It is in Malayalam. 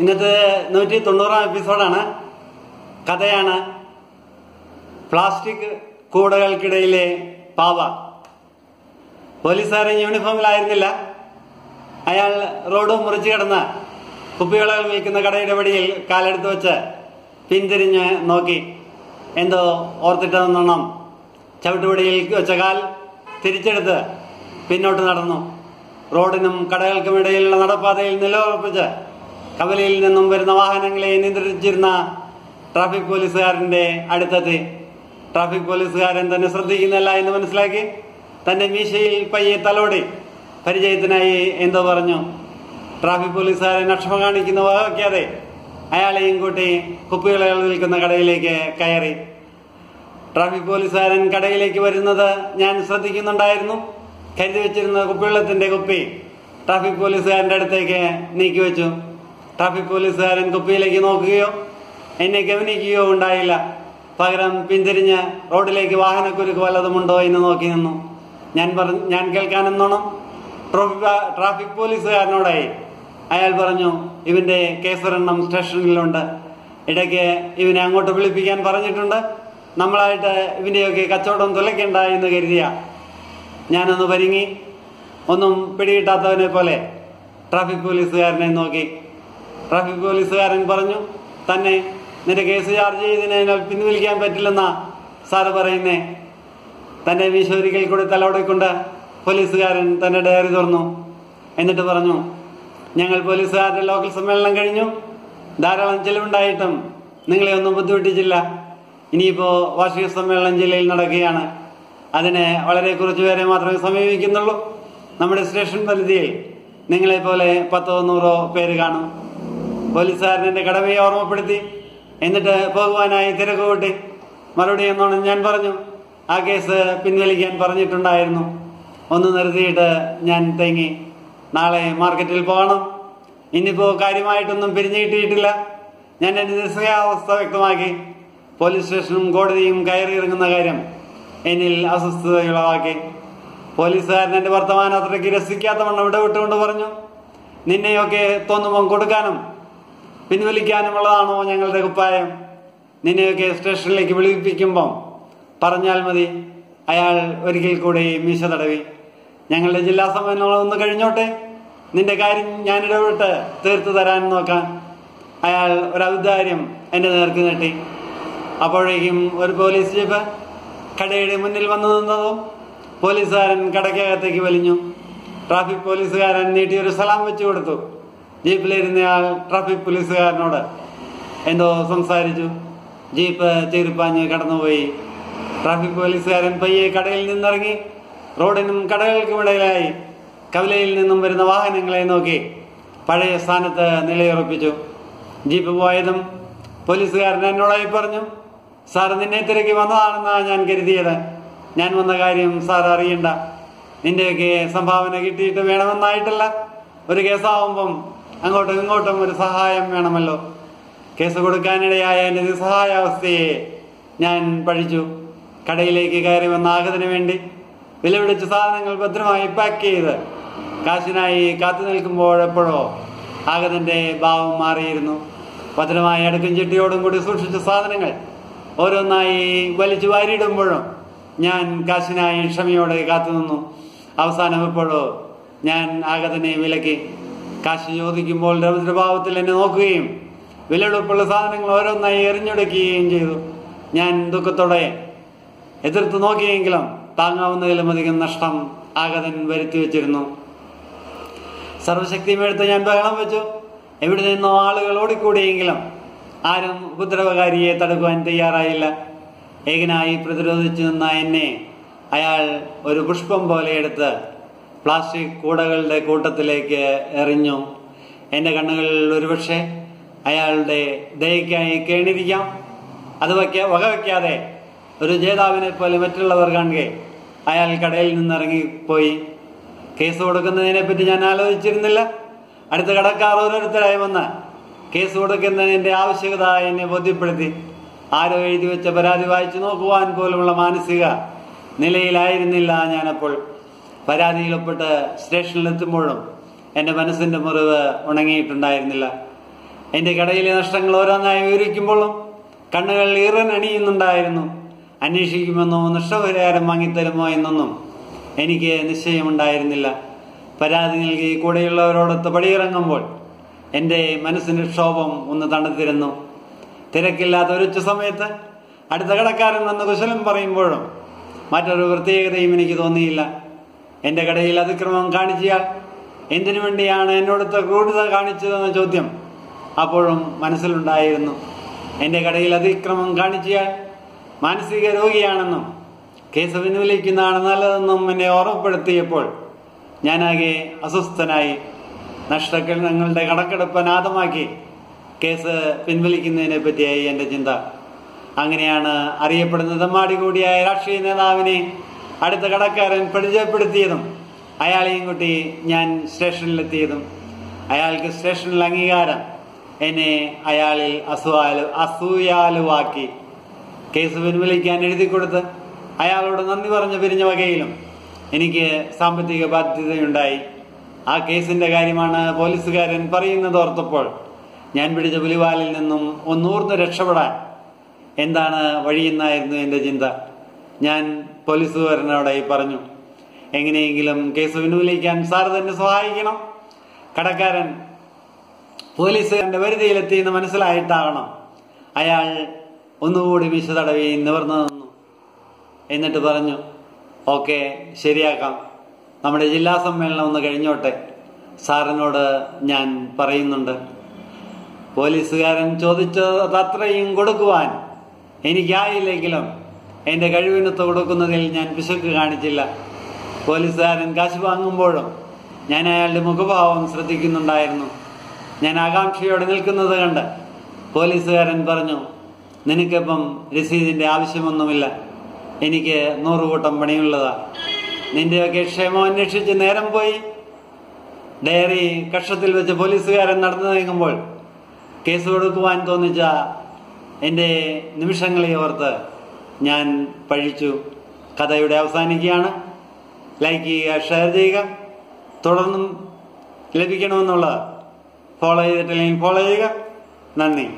ഇന്നത്തെ നൂറ്റി തൊണ്ണൂറാം എപ്പിസോഡാണ്. കഥയാണ് പ്ലാസ്റ്റിക് കൂടകൾക്കിടയിലെ പാവ. പോലീസുകാരൻ യൂണിഫോമിലായിരുന്നില്ല. അയാൾ റോഡ് മുറിച്ചു കിടന്ന് കുപ്പിവിളകൾ വിൽക്കുന്ന കടയുടെ വടിയിൽ കാലെടുത്ത് വെച്ച് പിന്തിരിഞ്ഞ് നോക്കി. എന്തോ ഓർത്തിട്ടെന്നോണം ചവിട്ടുപടിയിൽ വെച്ച കാൽ തിരിച്ചെടുത്ത് പിന്നോട്ട് നടന്നു. റോഡിനും കടകൾക്കും ഇടയിലുള്ള നടപ്പാതയിൽ നിലയുറപ്പിച്ച് കവലയിൽ നിന്നും വരുന്ന വാഹനങ്ങളെ നിയന്ത്രിച്ചിരുന്ന ട്രാഫിക് പോലീസുകാരന്റെ അടുത്തെത്തി ട്രാഫിക് പോലീസുകാരൻ തന്നെ ശ്രദ്ധിക്കുന്നില്ല എന്ന് മനസ്സിലാക്കി. തന്റെ മീശയിൽ പയ്യെ തലോടി. പരിചയത്തിനായി എന്തോ പറഞ്ഞു. ട്രാഫിക് പോലീസുകാരൻ അക്ഷമ കാണിക്കുന്ന വകവയ്ക്കാതെ അയാളെയും കൂട്ടി കുപ്പികളെ നിൽക്കുന്ന കടയിലേക്ക് കയറി. ട്രാഫിക് പോലീസുകാരൻ കടയിലേക്ക് വരുന്നത് ഞാൻ ശ്രദ്ധിക്കുന്നുണ്ടായിരുന്നു. കരുതി വെച്ചിരുന്ന കുപ്പിവെള്ളത്തിന്റെ കുപ്പി ട്രാഫിക് പോലീസുകാരന്റെ അടുത്തേക്ക് നീക്കി വെച്ചു ട്രാഫിക് പോലീസുകാരൻ കുപ്പിയിലേക്ക് നോക്കുകയോ എന്നെ ഗവനിക്കുകയോ ഉണ്ടായില്ല. പകരം പിന്തിരിഞ്ഞ് റോഡിലേക്ക് വാഹനക്കുരുക്ക് വല്ലതുമുണ്ടോ എന്ന് നോക്കി നിന്നു. ഞാൻ പറഞ്ഞു ഞാൻ കേൾക്കാനെന്നോണം ട്രോഫി- ട്രാഫിക് പോലീസുകാരനോടായി. അയാൾ പറഞ്ഞു ഇവന്റെ കേസൊരെണ്ണം സ്റ്റേഷനിലുണ്ട്. ഇടയ്ക്ക് ഇവനെ അങ്ങോട്ട് വിളിപ്പിക്കാൻ പറഞ്ഞിട്ടുണ്ട്. നമ്മളായിട്ട് ഇവന്റെയൊക്കെ കച്ചവടം തുലയ്ക്കണ്ട എന്ന് കരുതിയ. ഞാനൊന്ന് പരിങ്ങി. ഒന്നും പിടികിട്ടാത്തവനെ പോലെ ട്രാഫിക് പോലീസുകാരനെ നോക്കി. ട്രാഫിക് പോലീസുകാരൻ പറഞ്ഞു തന്നെ നിന്റെ കേസ് ചാർജ് ചെയ്തതിനാൽ പിൻവലിക്കാൻ പറ്റില്ലെന്ന സാറ് പറയുന്നേ. തന്നെ വിശ്വരിക്കൽ കൂടി തലോടിക്കൊണ്ട് പോലീസുകാരൻ തന്റെ ഡയറി തുറന്നു. എന്നിട്ട് പറഞ്ഞു ഞങ്ങൾ പോലീസുകാരുടെ ലോക്കൽ സമ്മേളനം കഴിഞ്ഞു. ധാരാളം ചെലവുണ്ടായിട്ടും നിങ്ങളെ ഒന്നും ബുദ്ധിമുട്ടിച്ചില്ല. ഇനിയിപ്പോ വാർഷിക സമ്മേളനം ജില്ലയിൽ നടക്കുകയാണ്. അതിനെ വളരെ കുറച്ചു പേരെ മാത്രമേ സമീപിക്കുന്നുള്ളൂ. നമ്മുടെ സ്റ്റേഷൻ പരിധിയിൽ നിങ്ങളെ പോലെ പത്തോ നൂറോ പേര് കാണും. പോലീസുകാരൻ എന്റെ കടമയെ ഓർമ്മപ്പെടുത്തി. എന്നിട്ട് പോകുവാനായി തിരക്ക് കൂട്ടി മറുപടി എന്നോണം ഞാൻ പറഞ്ഞു ആ കേസ് പിൻവലിക്കാൻ പറഞ്ഞിട്ടുണ്ടായിരുന്നു. ഒന്ന് നിർത്തിയിട്ട് ഞാൻ തേങ്ങി. നാളെ മാർക്കറ്റിൽ പോകണം. ഇന്നിപ്പോ കാര്യമായിട്ടൊന്നും പിരിഞ്ഞു കിട്ടിയിട്ടില്ല. ഞാൻ എന്റെ നിസ്സഹാവസ്ഥ വ്യക്തമാക്കി. പോലീസ് സ്റ്റേഷനും കോടതിയും കയറി ഇറങ്ങുന്ന കാര്യം എന്നിൽ അസ്വസ്ഥതയുളവാക്കി. പോലീസുകാരൻ എന്റെ വർത്തമാനം അത്രയ്ക്ക് രസിക്കാത്തവണ്ണം ഇടവിട്ടുകൊണ്ട് പറഞ്ഞു നിന്നെയൊക്കെ തോന്നുമ്പം കൊടുക്കാനും പിൻവലിക്കാനുമുള്ളതാണോ ഞങ്ങളുടെ കുപ്പായം? നിന്നെയൊക്കെ സ്റ്റേഷനിലേക്ക് വിളിപ്പിക്കുമ്പം പറഞ്ഞാൽ മതി. അയാൾ ഒരിക്കൽ കൂടി മീശ തടവി. ഞങ്ങളുടെ ജില്ലാ സമ്മേളനം ഒന്ന് കഴിഞ്ഞോട്ടെ? നിന്റെ കാര്യം ഞാൻ ഇടപെട്ട് തീർത്തു തരാൻ നോക്കാം. അയാൾ ഒരു ഔദാര്യം എന്റെ നേർക്ക് നീട്ടി. അപ്പോഴേക്കും ഒരു പോലീസ് ജീപ്പ് കടയുടെ മുന്നിൽ വന്നു നിന്നതും പോലീസുകാരൻ കടയ്ക്കകത്തേക്ക് വലിഞ്ഞു. ട്രാഫിക് പോലീസുകാരൻ നീട്ടിയൊരു സലാം വെച്ചു കൊടുത്തു. ജീപ്പിലിരുന്നയാൾ ട്രാഫിക് പോലീസുകാരനോട് എന്തോ സംസാരിച്ചു. ജീപ്പ് ചീറിപ്പാഞ്ഞ് കടന്നുപോയി. ട്രാഫിക് പോലീസുകാരൻ പയ്യെ കടയിൽ നിന്നിറങ്ങി റോഡിനും കടകൾക്കും ഇടയിലായി കവലയിൽ നിന്നും വരുന്ന വാഹനങ്ങളെ നോക്കി പഴയ സ്ഥാനത്ത് നിലയുറപ്പിച്ചു. ജീപ്പ് പോയതും പോലീസുകാരൻ എന്നോടായി പറഞ്ഞു സാർ നിന്നെ തിരക്കി വന്നതാണെന്നാണ് ഞാൻ കരുതിയത്. ഞാൻ വന്ന കാര്യം സാർ അറിയണ്ട. നിന്റെയൊക്കെ സംഭാവന കിട്ടിയിട്ട് വേണമെന്നായിട്ടല്ല. ഒരു കേസാവുമ്പം അങ്ങോട്ടും ഇങ്ങോട്ടും ഒരു സഹായം വേണമല്ലോ. കേസ് കൊടുക്കാനിടയായ എന്റെ നിസ്സഹായാവസ്ഥയെ ഞാൻ പഠിച്ചു കടയിലേക്ക് കയറി വന്ന ആഗതിന് വേണ്ടി വിലപിടിച്ച സാധനങ്ങൾ ഭദ്രമായി പാക്ക് ചെയ്ത് കാശിനായി കാത്തു നിൽക്കുമ്പോഴെപ്പോഴോ ആഗതന്റെ ഭാവം മാറിയിരുന്നു. ഭദ്രമായി അടുക്കും ചിട്ടിയോടും കൂടി സൂക്ഷിച്ച സാധനങ്ങൾ ഓരോന്നായി വലിച്ചു വാരിയിടുമ്പോഴും ഞാൻ കാശിനായി ക്ഷമയോടെ കാത്തുനിന്നു അവസാനം എപ്പോഴോ ഞാൻ ആഗതനെ വിലക്കി കാശ് ചോദിക്കുമ്പോൾ രൗദ്രഭാവത്തിൽ എന്നെ നോക്കുകയും വിലയെടുപ്പുള്ള സാധനങ്ങൾ ഓരോന്നായി എറിഞ്ഞൊടുക്കുകയും ചെയ്തു. ഞാൻ ദുഃഖത്തോടെ എതിർത്ത് നോക്കിയെങ്കിലും താങ്ങാവുന്നതിലും അധികം നഷ്ടം ആഗതൻ വരുത്തി വെച്ചിരുന്നു. സർവശക്തിയും എടുത്ത് ഞാൻ ബഹളം വെച്ചു. എവിടെ നിന്നോ ആളുകൾ ഓടിക്കൂടിയെങ്കിലും ആരും ഉപദ്രവകാരിയെ തടുക്കുവാൻ തയ്യാറായില്ല. ഏകനായി പ്രതിരോധിച്ചു നിന്ന എന്നെ അയാൾ ഒരു പുഷ്പം പോലെ എടുത്ത് പ്ലാസ്റ്റിക് കൂടകളുടെ കൂട്ടത്തിലേക്ക് എറിഞ്ഞു. എന്റെ കണ്ണുകളിൽ ഒരുപക്ഷെ അയാളുടെ ദയക്കായി കേണിരിക്കാം. അത് വയ്ക്ക വകവയ്ക്കാതെ ഒരു ജേതാവിനെ പോലെ മറ്റുള്ളവർ കാണുക അയാൾ കടയിൽ നിന്നിറങ്ങിപ്പോയി. കേസ് കൊടുക്കുന്നതിനെ പറ്റി ഞാൻ ആലോചിച്ചിരുന്നില്ല. അടുത്ത കടക്കാർ ഓരോരുത്തരായി വന്ന് കേസ് കൊടുക്കുന്നതിന്റെ ആവശ്യകത എന്നെ ബോധ്യപ്പെടുത്തി. ആരോ എഴുതി വെച്ച പരാതി വായിച്ചു നോക്കുവാൻ പോലുമുള്ള മാനസിക നിലയിലായിരുന്നില്ല ഞാനപ്പോൾ. സ്റ്റേഷനിൽ സ്റ്റേഷനിലെത്തുമ്പോഴും എന്റെ മനസ്സിന്റെ മുറിവ് ഉണങ്ങിയിട്ടുണ്ടായിരുന്നില്ല. എന്റെ കടയിലെ നഷ്ടങ്ങൾ ഓരോന്നായി വിവരിക്കുമ്പോഴും കണ്ണുകൾ ഈറൻ അണിയുന്നുണ്ടായിരുന്നു. അന്വേഷിക്കുമെന്നോ നഷ്ടപരിഹാരം വാങ്ങിത്തരുമോ എന്നൊന്നും എനിക്ക് നിശ്ചയമുണ്ടായിരുന്നില്ല. പരാതി നൽകി കൂടെയുള്ളവരോടൊത്ത് പടിയിറങ്ങുമ്പോൾ എന്റെ മനസ്സിന്റെ ക്ഷോഭം ഒന്ന് തണുത്തിരുന്നു. തിരക്കില്ലാത്ത ഒരു സമയത്ത് അടുത്ത കടക്കാരൻ വന്ന് കുശലം പറയുമ്പോഴും മറ്റൊരു പ്രത്യേകതയും എനിക്ക് തോന്നിയില്ല. എന്റെ കടയിൽ അതിക്രമം കാണിച്ചയാൾ എന്തിനു വേണ്ടിയാണ് എന്നോടത്തെ ക്രൂരത കാണിച്ചതെന്ന ചോദ്യം അപ്പോഴും മനസ്സിലുണ്ടായിരുന്നു. എന്റെ കടയിൽ അതിക്രമം കാണിച്ചയാൾ മാനസിക രോഗിയാണെന്നും കേസ് പിൻവലിക്കുന്നതാണ് നല്ലതെന്നും എന്നെ ഓർമ്മപ്പെടുത്തിയപ്പോൾ ഞാനാകെ അസ്വസ്ഥനായി നഷ്ടങ്ങളുടെ കണക്കെടുപ്പ് അനാഥമാക്കി കേസ് പിൻവലിക്കുന്നതിനെ പറ്റിയായി എന്റെ ചിന്ത. അങ്ങനെയാണ് അറിയപ്പെടുന്ന തമ്മാടി കൂടിയായ രാഷ്ട്രീയ നേതാവിനെ അടുത്ത കടക്കാരൻ പരിചയപ്പെടുത്തിയതും അയാളെയും കൂട്ടി ഞാൻ സ്റ്റേഷനിലെത്തിയതും. അയാൾക്ക് സ്റ്റേഷനിൽ അംഗീകാരം. എന്നെ അയാളിൽ അസൂയാലു അസൂയാലുവാക്കി. കേസ് പിൻവലിക്കാൻ എഴുതി കൊടുത്ത് അയാളോട് നന്ദി പറഞ്ഞു പിരിഞ്ഞ വകയിലും എനിക്ക് സാമ്പത്തിക ബാധ്യതയുണ്ടായി. ആ കേസിന്റെ കാര്യമാണ് പോലീസുകാരൻ പറയുന്നത് ഓർത്തപ്പോൾ ഞാൻ പിടിച്ച പുലിവാലിൽ നിന്നും ഒന്നൂർന്ന് രക്ഷപ്പെടാൻ. എന്താണ് വഴിയെന്നായിരുന്നു എന്റെ ചിന്ത. ഞാൻ പോലീസുകാരനോടായി പറഞ്ഞു എങ്ങനെയെങ്കിലും കേസ് പിൻവലിക്കാൻ സാർ തന്നെ സഹായിക്കണം. കടക്കാരൻ പോലീസുകാരന്റെ വരുതിയിലെത്തി എന്ന് മനസ്സിലായിട്ടാകണം അയാൾ ഒന്നുകൂടി മിശ തടവി നിവർന്നു നിന്നു എന്നിട്ട് പറഞ്ഞു ഓക്കെ ശരിയാക്കാം. നമ്മുടെ ജില്ലാ സമ്മേളനം ഒന്ന് കഴിഞ്ഞോട്ടെ. സാറിനോട് ഞാൻ പറയുന്നുണ്ട്. പോലീസുകാരൻ ചോദിച്ചത് അത്രയും കൊടുക്കുവാൻ എനിക്കായില്ലെങ്കിലും എന്റെ കഴിവിനൊത്ത് കൊടുക്കുന്നതിൽ ഞാൻ പിശക്ക് കാണിച്ചില്ല. പോലീസുകാരൻ കാശ് വാങ്ങുമ്പോഴും ഞാൻ അയാളുടെ മുഖഭാവം ശ്രദ്ധിക്കുന്നുണ്ടായിരുന്നു. ഞാൻ ആകാംക്ഷയോടെ നിൽക്കുന്നത് കണ്ട് പോലീസുകാരൻ പറഞ്ഞു നിനക്കിപ്പം രസീതിന്റെ ആവശ്യമൊന്നുമില്ല. എനിക്ക് നൂറുകൂട്ടം പണിയുള്ളതാ. നിന്റെയൊക്കെ ക്ഷേമം അന്വേഷിച്ച് നേരം പോയി. ഡയറി കക്ഷത്തിൽ വെച്ച് പോലീസുകാരൻ നടന്നു നീങ്ങുമ്പോൾ കേസ് കൊടുക്കുവാൻ തോന്നിച്ച എന്റെ നിമിഷങ്ങളെ ഓർത്ത് ഞാൻ പഴിച്ചു. കഥ ഇവിടെ അവസാനിക്കുകയാണ്. ലൈക്ക് ചെയ്യുക ഷെയർ ചെയ്യുക. തുടർന്നും ലഭിക്കണമെന്നുള്ളത് ഫോളോ ചെയ്തിട്ടില്ലെങ്കിൽ ഫോളോ ചെയ്യുക. നന്ദി.